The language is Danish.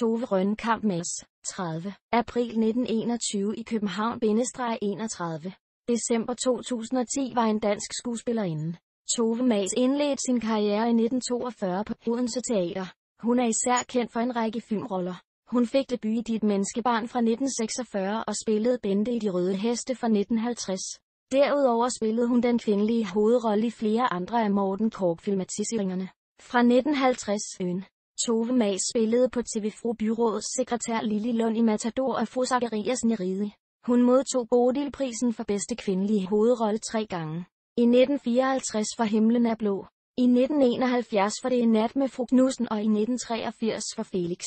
Tove Rønkamp Mads, 30. April 1921 i København-31. December 2010 var en dansk skuespillerinde. Tove Mads indledte sin karriere i 1942 på Odense Teater. Hun er især kendt for en række filmroller. Hun fik debut i Dit Menneskebarn fra 1946 og spillede Bente i De Røde Heste fra 1950. Derudover spillede hun den kvindelige hovedrolle i flere andre af Morten Kork-filmatiseringerne. Fra 1950 øen. Tove Mag spillede på TV Fru Byrådets sekretær Lili Lund i Matador og Fru Zacharias Neride. Hun modtog Bodilprisen for bedste kvindelige hovedrolle tre gange. I 1954 for Himlen er blå. I 1971 for Det er nat med fru Knudsen og i 1983 for Felix.